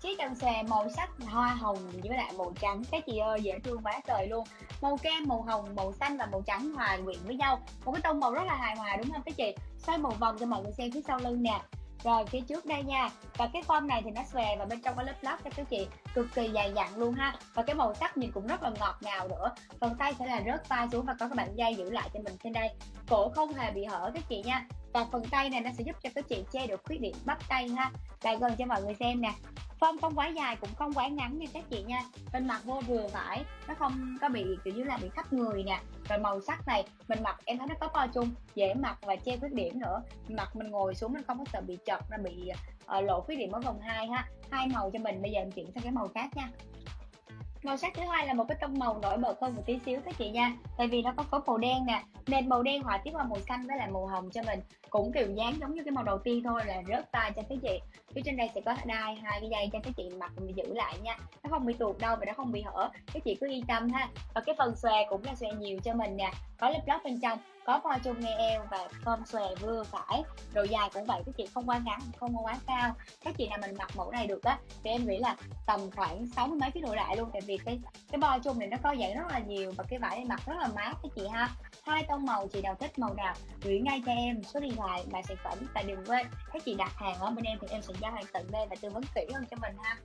chiếc chân xòe màu sắc hoa hồng với lại màu trắng. Các chị ơi, dễ thương quá trời luôn. Màu kem, màu hồng, màu xanh và màu trắng hòa quyện với nhau. Một cái tông màu rất là hài hòa, đúng không các chị? Xoay màu vòng cho mọi người xem phía sau lưng nè. Rồi, phía trước đây nha. Và cái form này thì nó xòe và bên trong có lớp lót cho các chị. Cực kỳ dày dặn luôn ha. Và cái màu sắc nhìn cũng rất là ngọt ngào nữa. Phần tay sẽ là rớt vai xuống và có các bạn dây giữ lại cho mình trên đây. Cổ không hề bị hở các chị nha. Và phần tay này nó sẽ giúp cho các chị che được khuyết điểm bắp tay ha. Lại gần cho mọi người xem nè form không quá dài cũng không quá ngắn nha các chị nha. Mình mặc vô vừa phải nó không có bị kiểu như là bị thấp người nè. Rồi màu sắc này mình mặc em thấy nó có co chung dễ mặc và che khuyết điểm nữa. Mặc mình ngồi xuống mình không có sợ bị chật nó bị uh, lộ khuyết điểm ở vòng hai ha. Hai màu cho mình bây giờ em chuyển sang cái màu khác nha màu sắc thứ hai là một cái tông màu nổi bật hơn một tí xíu các chị nha. Tại vì nó có có màu đen nè nên màu đen hòa tiếp qua màu xanh với lại màu hồng cho mình. Cũng kiểu dáng giống như cái màu đầu tiên thôi là rớt tay cho các chị. Phía trên đây sẽ có đai hai cái dây cho các chị mặc mình giữ lại nha. Nó không bị tuột đâu và nó không bị hở. Các chị cứ yên tâm ha. Và cái phần xòe cũng là xòe nhiều cho mình nè. Có lớp lót bên trong, có vo chung nghe eo và form xòe vừa phải. Độ dài cũng vậy, các chị không quá ngắn, không quá cao. Các chị nào mình mặc mẫu này được á, thì em nghĩ là tầm khoảng sáu mươi mấy cái độ lại luôn. Tại vì cái cái bo chung này nó có dạng rất là nhiều và cái vải này mặc rất là mát các chị ha. Hai tông màu, chị nào thích màu nào, gửi ngay cho em số điện thoại và sản phẩm và đừng quên. Các chị đặt hàng ở bên em thì em sẽ giao hàng tận nơi và tư vấn kỹ hơn cho mình ha.